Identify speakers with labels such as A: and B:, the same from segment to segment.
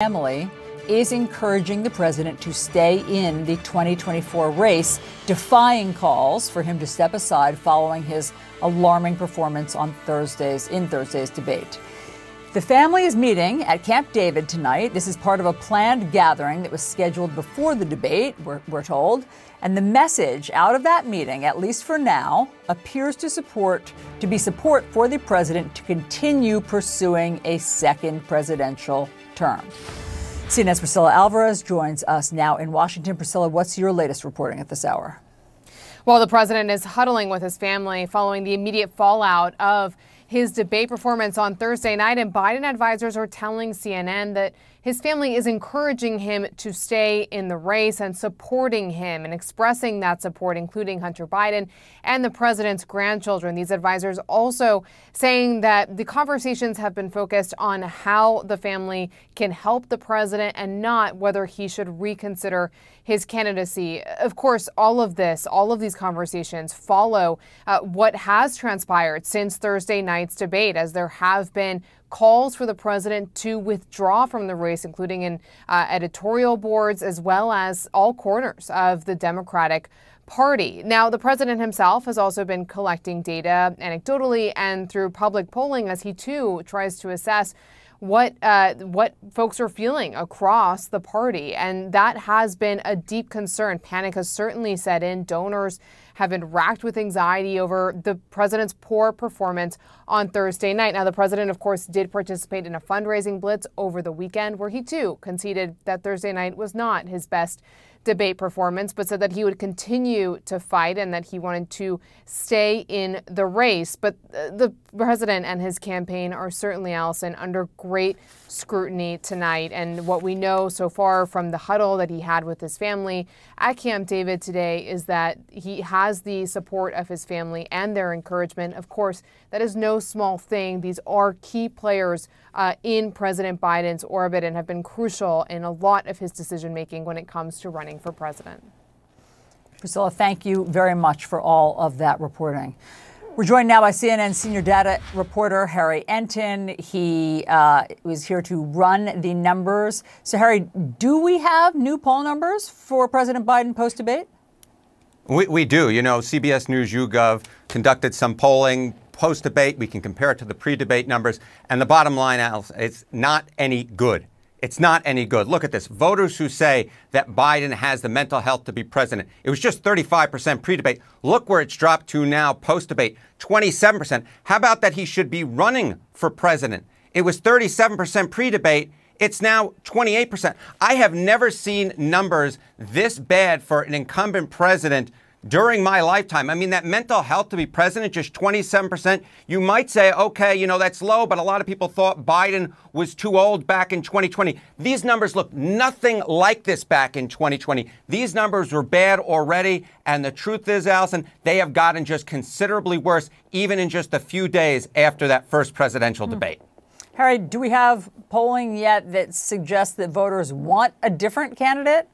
A: family is encouraging the president to stay in the 2024 race, defying calls for him to step aside following his alarming performance on Thursday's in Thursday's debate. The family is meeting at Camp David tonight. This is part of a planned gathering that was scheduled before the debate, we're, we're, told. And the message out of that meeting, at least for now, appears to support to be support for the president to continue pursuing a second presidential term. CNN's Priscilla Alvarez joins us now in Washington. Priscilla, what's your latest reporting at this hour?
B: Well, the president is huddling with his family following the immediate fallout of his debate performance on Thursday night, and Biden advisors are telling CNN that his family is encouraging him to stay in the race and supporting him and expressing that support, including Hunter Biden and the president's grandchildren. These advisors also saying that the conversations have been focused on how the family can help the president and not whether he should reconsider his candidacy. Of course, all of this, all of these conversations follow uh, what has transpired since Thursday night's debate, as there have been calls for the president to withdraw from the race, including in uh, editorial boards as well as all corners of the Democratic Party. Now, the president himself has also been collecting data anecdotally and through public polling as he too tries to assess what uh, what folks are feeling across the party, and that has been a deep concern. Panic has certainly set in. Donors have been racked with anxiety over the president's poor performance on Thursday night. Now, the president, of course, did participate in a fundraising blitz over the weekend, where he too conceded that Thursday night was not his best debate performance, but said that he would continue to fight and that he wanted to stay in the race. But uh, the president and his campaign are certainly, Allison, under great scrutiny tonight. And what we know so far from the huddle that he had with his family at Camp David today is that he has the support of his family and their encouragement. Of course, that is no small thing. These are key players uh, in President Biden's orbit and have been crucial in a lot of his decision making when it comes to running for president.
A: Priscilla, thank you very much for all of that reporting. We're joined now by CNN senior data reporter Harry Enten. He uh, was here to run the numbers. So, Harry, do we have new poll numbers for President Biden post debate?
C: We, we do. You know, CBS News YouGov conducted some polling post debate. We can compare it to the pre debate numbers. And the bottom line, Al, it's not any good. It's not any good. Look at this. Voters who say that Biden has the mental health to be president. It was just 35% pre debate. Look where it's dropped to now post debate 27%. How about that he should be running for president? It was 37% pre debate. It's now 28%. I have never seen numbers this bad for an incumbent president during my lifetime. I mean, that mental health to be president, just 27%. You might say, okay, you know, that's low, but a lot of people thought Biden was too old back in 2020. These numbers look nothing like this back in 2020. These numbers were bad already. And the truth is, Allison, they have gotten just considerably worse, even in just a few days after that first presidential hmm. debate.
A: Harry, do we have polling yet that suggests that voters want a different candidate?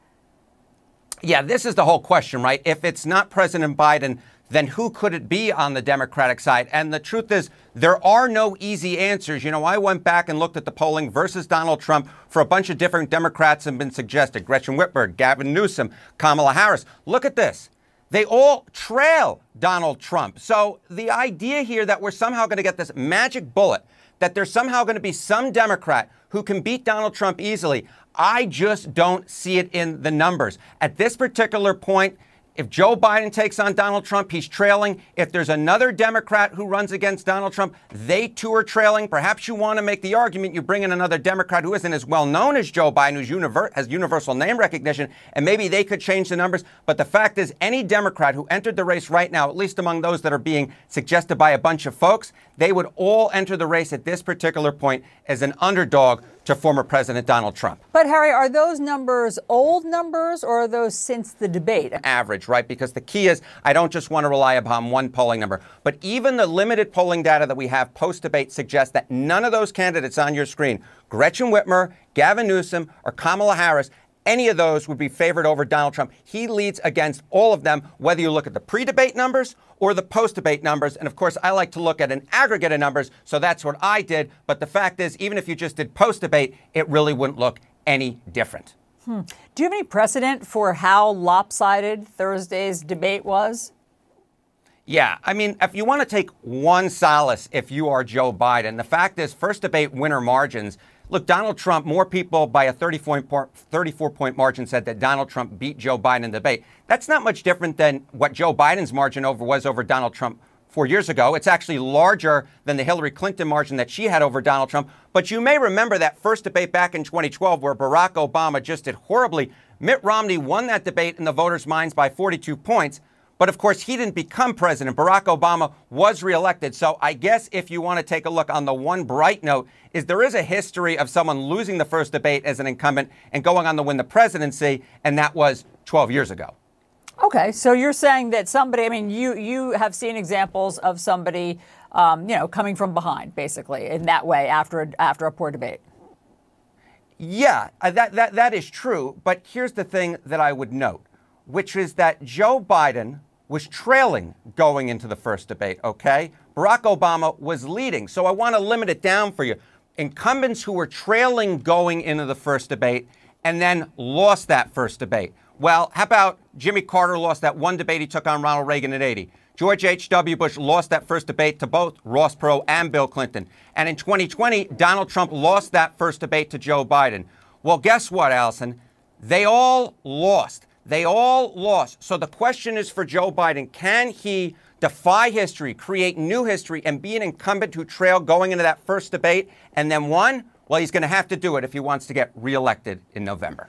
C: Yeah, this is the whole question, right? If it's not President Biden, then who could it be on the Democratic side? And the truth is, there are no easy answers. You know, I went back and looked at the polling versus Donald Trump for a bunch of different Democrats have been suggested Gretchen Whitmer, Gavin Newsom, Kamala Harris. Look at this. They all trail Donald Trump. So the idea here that we're somehow going to get this magic bullet, that there's somehow going to be some Democrat who can beat Donald Trump easily, I just don't see it in the numbers. At this particular point, if Joe Biden takes on Donald Trump, he's trailing. If there's another Democrat who runs against Donald Trump, they too are trailing. Perhaps you want to make the argument you bring in another Democrat who isn't as well known as Joe Biden, who has universal name recognition, and maybe they could change the numbers. But the fact is, any Democrat who entered the race right now, at least among those that are being suggested by a bunch of folks, they would all enter the race at this particular point as an underdog to former President Donald Trump.
A: But, Harry, are those numbers old numbers or are those since the debate?
C: Average, right? Because the key is I don't just want to rely upon one polling number. But even the limited polling data that we have post debate suggests that none of those candidates on your screen, Gretchen Whitmer, Gavin Newsom, or Kamala Harris, any of those would be favored over Donald Trump. He leads against all of them, whether you look at the pre debate numbers or the post debate numbers. And of course, I like to look at an aggregate of numbers, so that's what I did. But the fact is, even if you just did post debate, it really wouldn't look any different.
A: Hmm. Do you have any precedent for how lopsided Thursday's debate was?
C: Yeah, I mean, if you want to take one solace if you are Joe Biden, the fact is, first debate winner margins. Look, Donald Trump, more people by a 34 point, 34 point margin said that Donald Trump beat Joe Biden in the debate. That's not much different than what Joe Biden's margin over was over Donald Trump four years ago. It's actually larger than the Hillary Clinton margin that she had over Donald Trump. But you may remember that first debate back in 2012 where Barack Obama just did horribly. Mitt Romney won that debate in the voters' minds by 42 points. But of course, he didn't become president. Barack Obama was reelected. So I guess if you want to take a look on the one bright note, is there is a history of someone losing the first debate as an incumbent and going on to win the presidency, and that was 12 years ago.
A: Okay, so you're saying that somebody, I mean, you you have seen examples of somebody, um, you know, coming from behind, basically, in that way after a, after a poor debate.
C: Yeah, uh, that, that, that is true. But here's the thing that I would note which is that Joe Biden was trailing going into the first debate, okay? Barack Obama was leading. So I want to limit it down for you. Incumbents who were trailing going into the first debate and then lost that first debate. Well, how about Jimmy Carter lost that one debate he took on Ronald Reagan in 80? George H.W. Bush lost that first debate to both Ross Perot and Bill Clinton. And in 2020, Donald Trump lost that first debate to Joe Biden. Well, guess what, Allison? They all lost. They all lost. So the question is for Joe Biden can he defy history, create new history, and be an incumbent who trailed going into that first debate and then won? Well, he's going to have to do it if he wants to get reelected in November.